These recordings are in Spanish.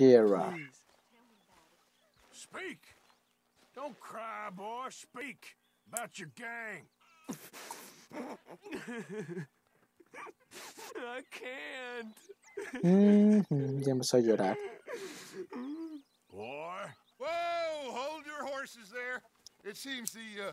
Kira. Speak. Don't cry, boy. Speak about your gang. I can't. Mhm, Ya empezó a llorar. Boy. Whoa! Hold your horses there. It seems the uh,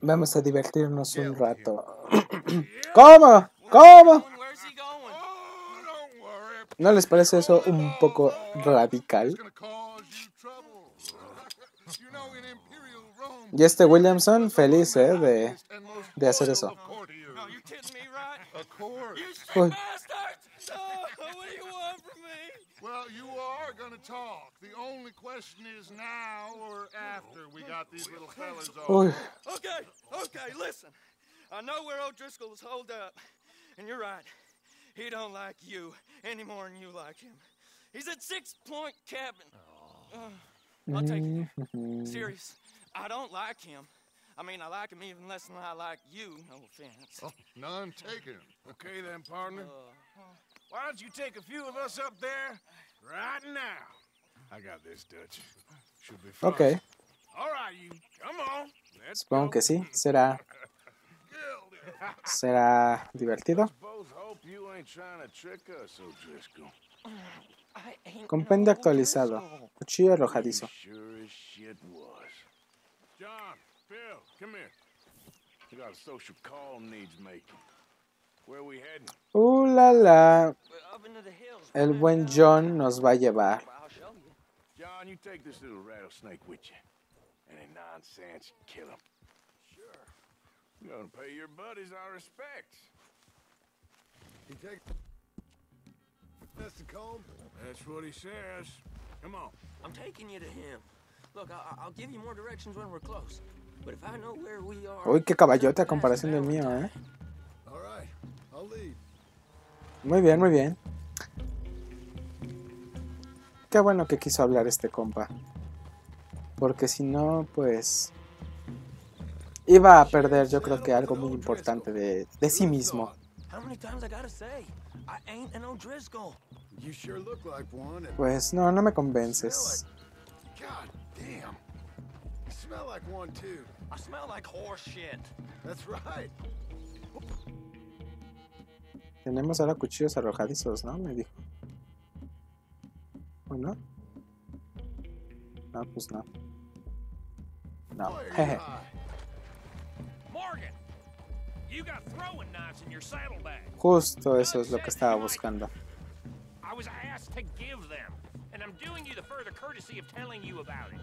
Vamos a divertirnos un rato. ¿Cómo? ¿Cómo? Oh. ¿No les parece eso un poco radical? Y este Williamson feliz, ¿eh? De, de hacer eso. of Well, you are gonna talk. The only question is now or after we got these little fellas Uy, on. Okay, okay, listen. I know where O'Driscoll is holed up, and you're right. He don't like you any more than you like him. He's at Six Point Cabin. Uh, I'll take it. mhm. Serious. I don't like him. I mean, I like him even less than I like you. No offense. Oh, none taken. Okay then, partner. Uh, Why don't you take a few of us up there right now? I got this, Dutch. Should be fun. Ok, All right, you. Come on. Let's supongo go. que sí. Será, será divertido. You Compendio actualizado. Cuchillo arrojadizo. John, come here. We got a social call needs making. Where we heading? Uh, la, la. The. El buen. John nos va a llevar. John, you take this little rattlesnake with you. Any nonsense, kill him. Sure. You're gonna pay your buddies our respects. He take Mr. Combe. That's what he says. Come on. I'm taking you to him. Look, I- I'll give you more directions when we're close. But if I know where we are, Uy, qué caballote a comparación del mío, ¿eh? Muy bien, muy bien. Qué bueno que quiso hablar este compa. Porque si no, pues... Iba a perder yo creo que algo muy importante de, de sí mismo. Pues no, no me convences. I smell like horse shit. That's right. Tenemos ahora cuchillos arrojadizos, ¿no? Me dijo. ¿O no? No, pues no. No. Jeje. high. Morgan, you got throwing knives in your saddlebag. Justo eso es lo que estaba buscando. I was asked to give them, and I'm doing you the further courtesy of telling you about it.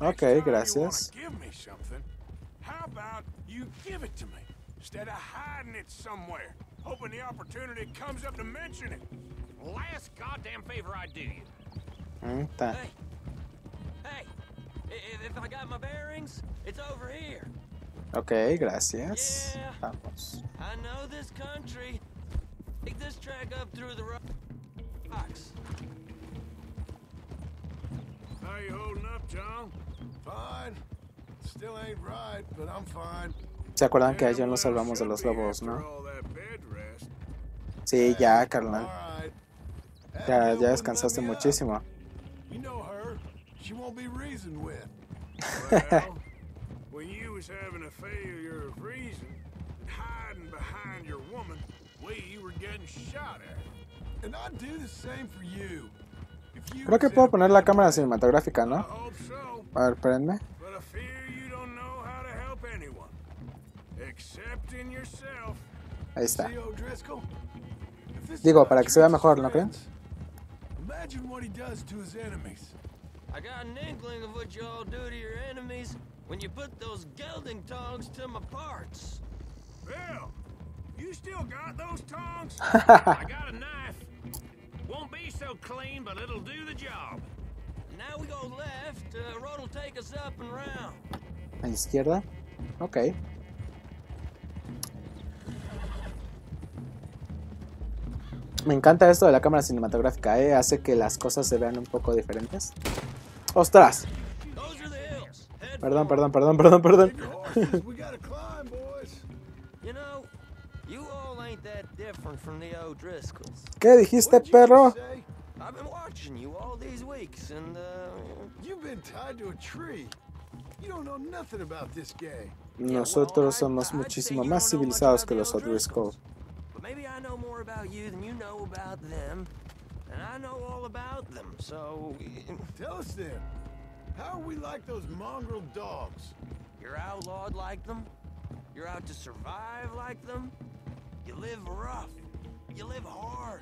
Ok, gracias. wanna give me something. How about you give it to me instead of hiding it somewhere, hoping the opportunity comes up to mention it? Last goddamn favor I do you. Mm, ta. Hey, hey, if, if I got my bearings, it's over here. Ok, gracias. Yeah. Vamos. I know this country. Take this track up through the rocks. How you holding up, John? Fine. Still ain't right, but I'm fine. ¿Se acuerdan que Yeah, ayer nos salvamos de los lobos, no? Sí, ya, carnal. Ya, ya descansaste muchísimo. You know her. She won't be reasoned with. Well, when you was having a failure of reason, hiding behind your woman, we were getting shot at. And I'd do the same for you. If you Creo que puedo poner la cámara cinematográfica, ¿no? A ver, espérenme. but I fear you don't know how to help anyone. Except in yourself. Ahí está. Digo, para que se vea mejor, ¿no creen? Imagine what he does to his enemies. I got an inkling of what you all do to your enemies when you put those gelding tongs to my parts. Bill, you still got those tongs? I got a knife terrain, but it'll do the job. Now we go left. Uh, road will take us up and round. A la izquierda. Ok. Me encanta esto de la cámara cinematográfica, ¿eh? Hace que las cosas se vean un poco diferentes. ¡Ostras! Perdón, perdón, perdón, perdón, perdón. ¿Qué dijiste, perro? say? I've been watching you all these weeks, and uh, You've been tied to a tree. You don't know nothing about this gang. Nosotros somos muchísimo más civilizados que los O'Driscoll. Maybe I know more about you than you know about them, and I know all about them. So Tell us then, how are we like those mongrel dogs? you're outlawed like them. You're out to survive like them. You live rough. You live hard.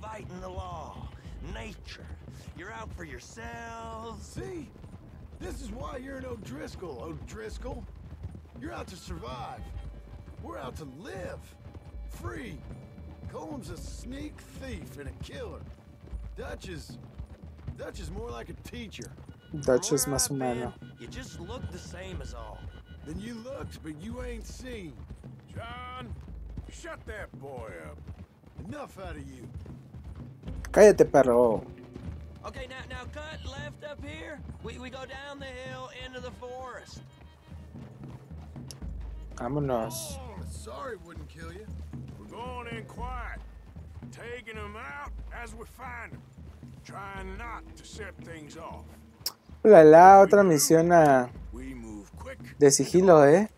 Fighting the law, nature. You're out for yourselves. See? This is why you're an O'Driscoll, O'Driscoll. You're out to survive. We're out to live. Free. Coleman's a sneak thief and a killer. Dutch is... Dutch is more like a teacher. Dutch is From where más humano. You just look the same as all. Then you looked, but you ain't seen. John, shut that boy up. Enough out of you. Cállate, perro. Okay, now now cut left up here. We we go down the hill into the forest. Vámonos. Oh, sorry wouldn't kill you. Going in quiet, taking them out as we find them, trying not to set things off. La, la otra misión quick. de sigilo, ¿eh?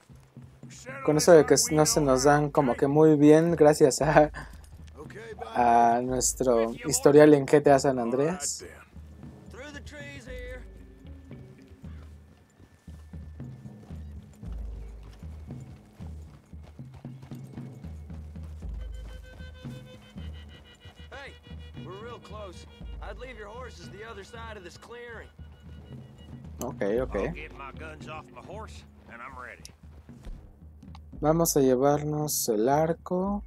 Con eso de que no se nos dan como que muy bien gracias a, a nuestro historial en GTA San Andreas. The other side of this clearing. Ok, I'll ok. get my guns off my horse, and I'm ready. Vamos a llevarnos el arco,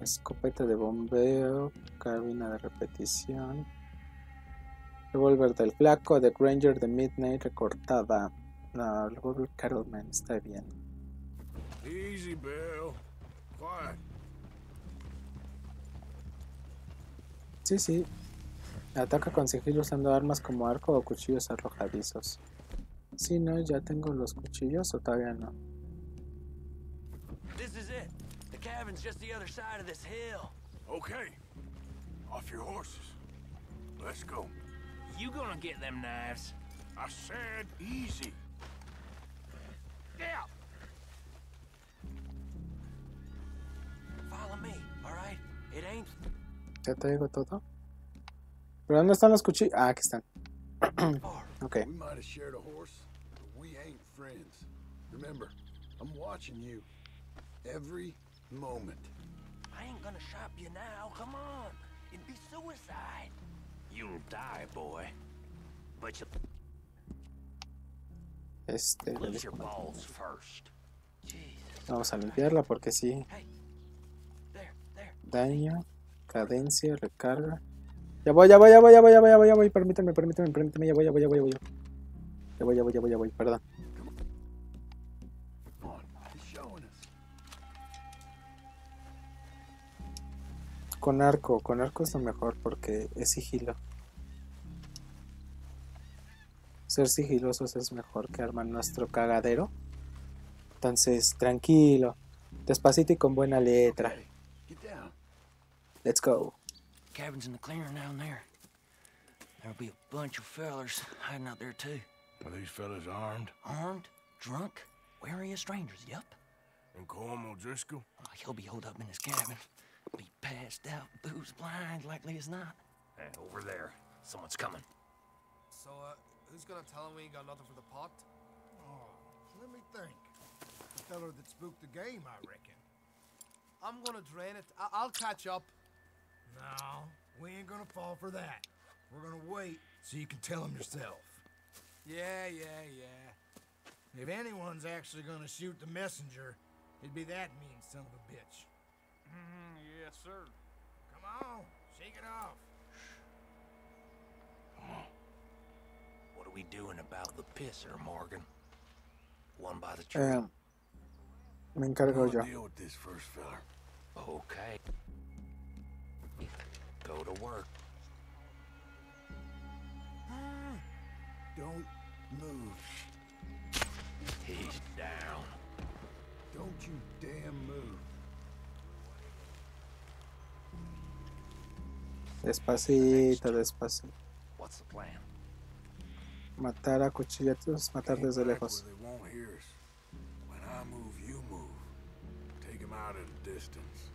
escopeta de bombeo, cabina de repetición, revólver del flaco, de Granger de Midnight recortada. No, el revólver Cattleman está bien. Easy, Bill. Quiet. Sí, sí. Ataca con sigilo usando armas como arco o cuchillos arrojadizos. Si no, ya tengo los cuchillos o todavía no. This is it. The cabin's just the other side of this hill. Okay. Off your horses. Let's go. You gonna get them knives? I said easy. Yeah. Follow me, all right? It ain't Ya traigo todo. ¿Pero dónde están los cuchillos? Ah, aquí están. Ok. We might have shared a horse, but we ain't friends. Remember, I'm watching you. Every moment. I ain't gonna shop you now. Come on. It'd be suicide. You'll die, boy. But you Este. Vamos a limpiarla porque sí. Daño, cadencia, recarga. Ya voy, ya voy, ya voy, ya voy, ya voy, ya voy, ya voy. Permíteme, permíteme, permíteme. Ya voy, ya voy, ya voy, ya voy. Ya voy, ya voy, ya voy, ya voy. Perdón. Con arco, con arco es lo mejor porque es sigilo. Ser sigilosos es mejor que armar nuestro cagadero. Entonces, tranquilo, despacito y con buena letra. Let's go. Cabin's in the clearing down there. There'll be a bunch of fellers hiding out there too. Are these fellas armed? Armed, drunk, wary of strangers. yep. And Colm O'Driscoll? Oh, he'll be holed up in his cabin. Be passed out, booze blind, likely as not. Eh, over there. Someone's coming. So, uh, who's gonna tell him we ain't got nothing for the pot? Oh, let me think. The feller that spooked the game, I reckon. I'm gonna drain it. I- I'll catch up. No, we ain't gonna fall for that. We're gonna wait so you can tell him yourself. Yeah, yeah, yeah. If anyone's actually gonna shoot the messenger, it'd be that mean son of a bitch. Mm, yes, sir. Come on, shake it off. Come on. What are we doing about the pisser, Morgan? One by the tree. Um, me encargo yo. Deal with this first, fella. Okay. Go to work. Ah, don't move. He's down. Don't you damn move. Despacito, despacito. What's the plan? Matar a cuchilletos, matar Aim desde back lejos. Where they won't hear us. When I move, you move. Take him out at a distance.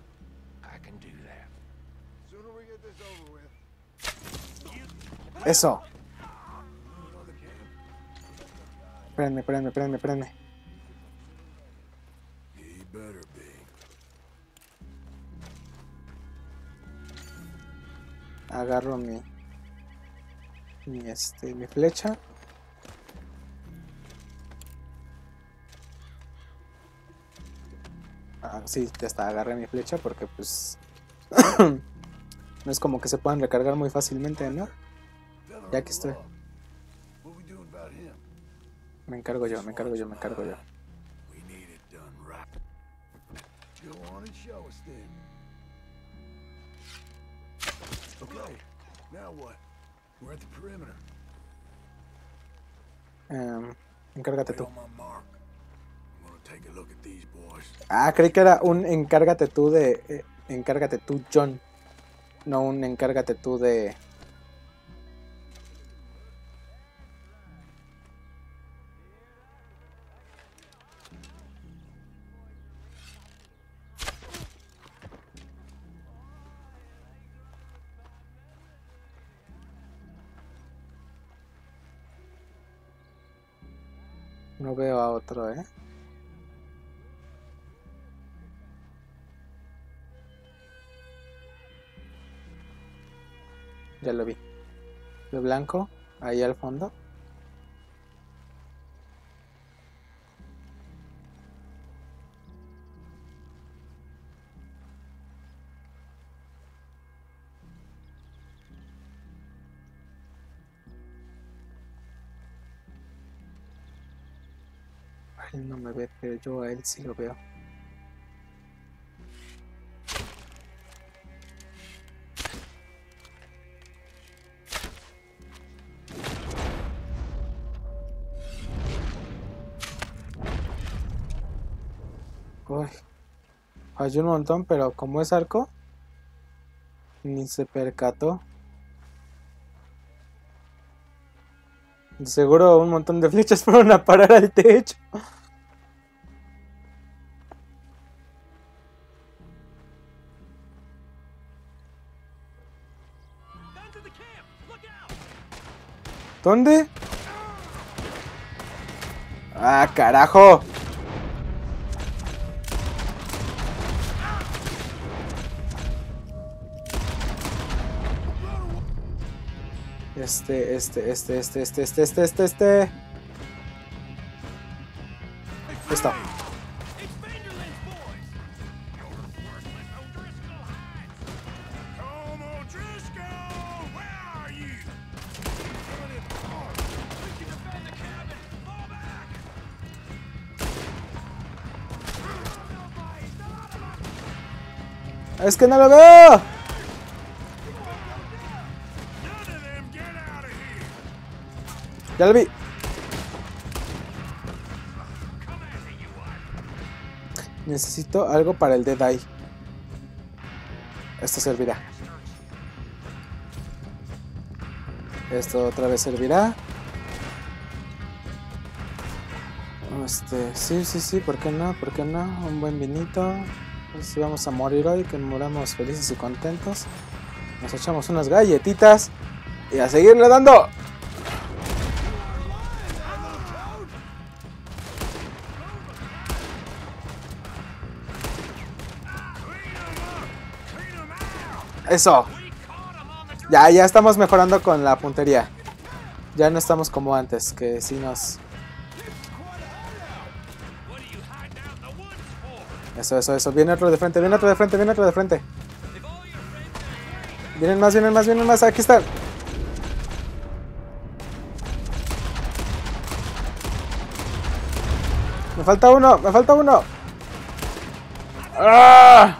I can do that. Eso. Prende, prende, prende, prende. He better be. Agarro mi. Mi este. Mi flecha. Ah, sí, ya está, agarré mi flecha porque pues. No es como que se puedan recargar muy fácilmente, ¿no? Ya que estoy. Me encargo yo, me encargo yo, me encargo yo. Um, encárgate tú. Ah, creí que era un encárgate tú de... Eh, encárgate tú, John. No un encárgate tú de. No veo a otro, ¿eh? Ya lo vi. De blanco, ahí al fondo. Él no me ve, pero yo a él sí lo veo. Uy, un montón, pero como es arco, ni se percató. Seguro un montón de flechas fueron a parar al techo. ¿Dónde? Ah, carajo. Este, este, este, este, este, este, este, este, este. Back! Es que no lo veo. Ya. Necesito algo para el Dead Eye. Esto servirá. Esto otra vez servirá. Este, sí, sí, sí, ¿por qué no? ¿Por qué no? Un buen vinito. Pues si vamos a morir hoy, que muramos felices y contentos. Nos echamos unas galletitas y a seguirle dando. Eso. Ya, ya estamos mejorando con la puntería. Ya no estamos como antes, que si nos... Eso, eso, eso. Viene otro de frente, viene otro de frente, viene otro de frente. Vienen más, vienen más, vienen más. Aquí están. Me falta uno, me falta uno. ¡Ah!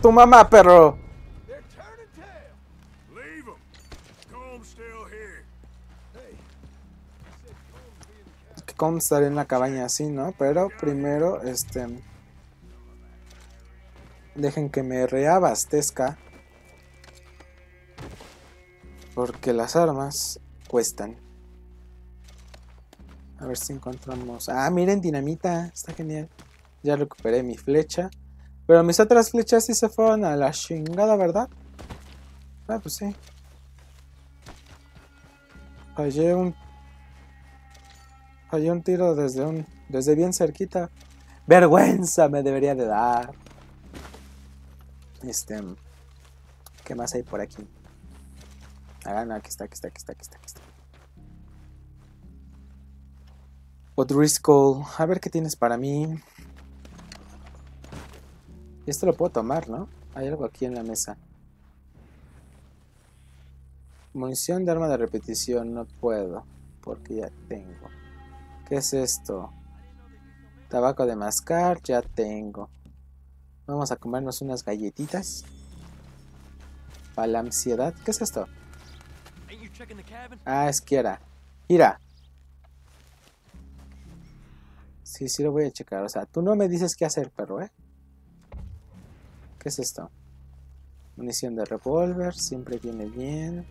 The cabin. Que como estar en la cabaña así, ¿no? Pero primero, este... Dejen que me reabastezca. Porque las armas cuestan. A ver si encontramos... Ah, miren, dinamita. Está genial. Ya recuperé mi flecha. Pero mis otras flechas sí se fueron a la chingada, ¿verdad? Ah, pues sí. Fallé un Fallé un tiro desde un. desde bien cerquita. Vergüenza me debería de dar. Este. ¿Qué más hay por aquí? Ah, no, aquí está, aquí está, aquí está, aquí está, aquí está. O'Driscoll, a ver qué tienes para mí. Esto lo puedo tomar, ¿no? Hay algo aquí en la mesa. Munición de arma de repetición, no puedo, porque ya tengo. ¿Qué es esto? Tabaco de mascar, ya tengo. Vamos a comernos unas galletitas. Para la ansiedad. ¿Qué es esto? Ah, es Kiara. Ira. Sí, sí lo voy a checar. O sea, tú no me dices qué hacer, perro, ¿eh? ¿Qué es esto? Munición de revólver, siempre viene bien.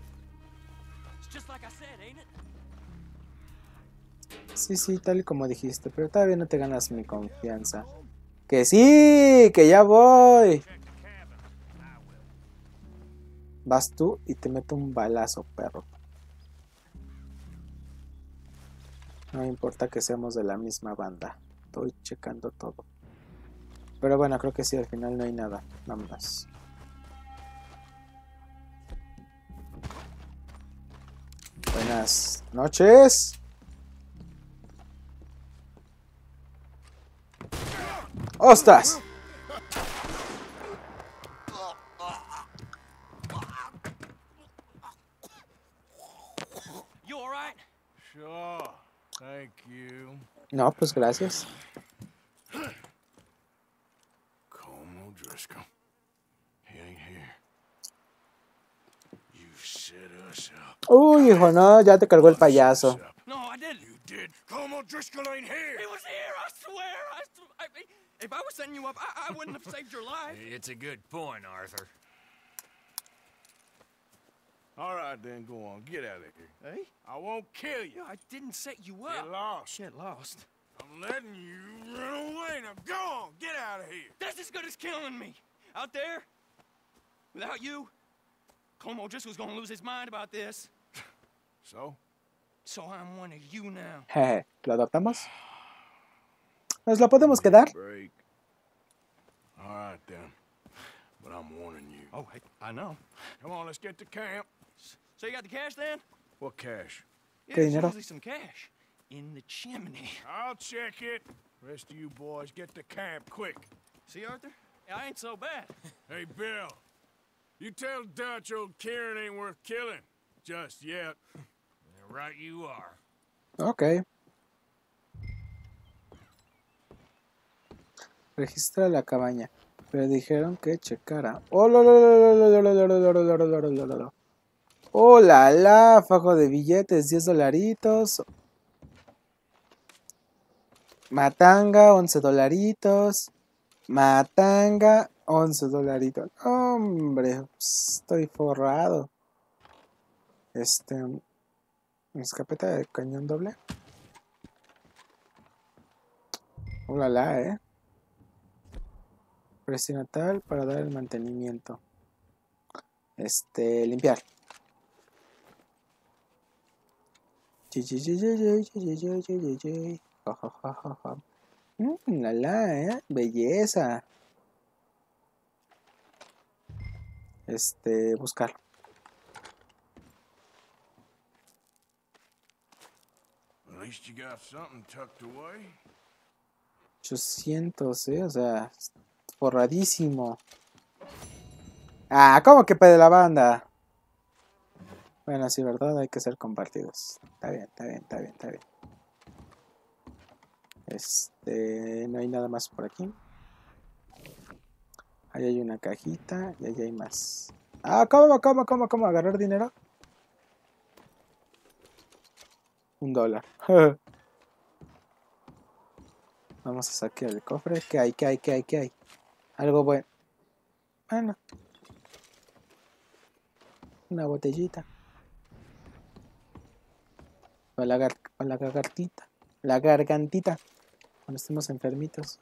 Sí, sí, tal y como dijiste, pero todavía no te ganas mi confianza. Que sí, que ya voy. Vas tú y te meto un balazo, perro. No importa que seamos de la misma banda. Estoy checando todo. Pero bueno, creo que sí, al final no hay nada. Vámonos. Buenas noches. ¡Ostras! You alright? Sure. Thank you. No, pues gracias. Uy, hijo, no, ya te cargó el payaso. No, I didn't. You did. Colm O'Driscoll ain't here. He was here, I swear. I, sw- I, if I was setting you up, I, I wouldn't have saved your life. It's a good point, Arthur. All right, then, go on. Get out of here. Hey? I won't kill you. I didn't set you up. Get up. lost. Shit, lost. I'm letting you run away. Now go on. Get out of here. That's as good as killing me. Out there, without you, Como O'Driscoll's gonna lose his mind about this. So? So I'm one of you now. Jeje, ¿lo adoptamos? ¿Nos la podemos quedar? Break. All right, then. But I'm warning you. Oh, hey, I know. Come on, let's get to camp. So you got the cash then? What cash? Yeah, ¿Qué there's dinero? usually some cash in the chimney. I'll check it. Rest of you boys, get to camp quick. See, Arthur? I ain't so bad. Hey, Bill. You tell Dutch old Kieran ain't worth killing. Just yet. Right you are. Ok. Registra la cabaña. Pero dijeron que checara. ¡Oh, la! Fajo de billetes, 10 dolaritos. Matanga, 11 dolaritos. Matanga, 11 dolaritos. Hombre, estoy forrado. Este, Escapeta de cañón doble. Ulala, la, eh. Presiona tal para dar el mantenimiento. Este, limpiar. Mm, la la, eh. Belleza. Este, buscar. 800, eh. O sea, forradísimo. Ah, ¿cómo que de la banda? Bueno, sí, ¿verdad? Hay que ser compartidos. Está bien, está bien, está bien, está bien. Este, no hay nada más por aquí. Ahí hay una cajita y ahí hay más. Ah, ¿cómo, cómo, cómo, cómo? ¿Agarrar dinero? Un dólar. Vamos a sacar el cofre. ¿Qué hay? ¿Qué hay? ¿Qué hay? ¿Qué hay? Algo bueno. Bueno. Una botellita. O la, la gargantita. La gargantita. Cuando estemos enfermitos.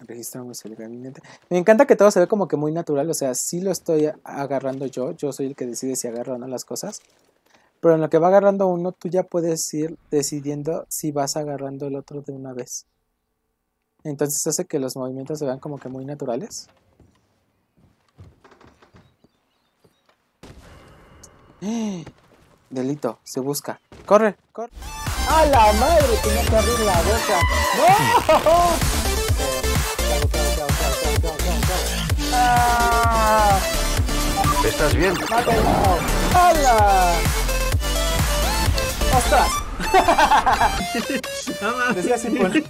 Registramos el gabinete. Me encanta que todo se ve como que muy natural. O sea, sí lo estoy agarrando yo. Yo soy el que decide si agarro o no las cosas. Pero en lo que va agarrando uno, tú ya puedes ir decidiendo si vas agarrando el otro de una vez. Entonces hace que los movimientos se vean como que muy naturales. Delito, se busca. ¡Corre! ¡Corre! ¡A la madre! Tenía que abrir la boca. ¡No! ¿Estás bien? ¡Mátalo! ¡Hala! ¡Ostras! Decía sin poner.